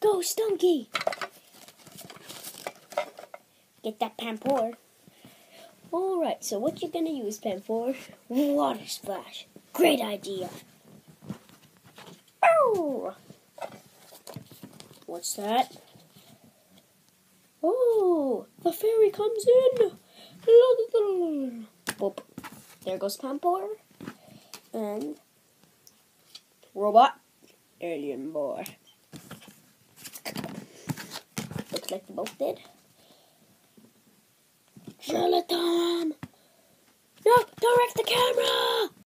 Go, Stunky! Get that Pampor. Alright, so what you gonna use pen for? Water splash. Great idea. Oh! What's that? Oh, the fairy comes in. Boop. There goes Pampor. And robot alien boy. Like they both did. Charlotte Tom! No, don't wreck the camera!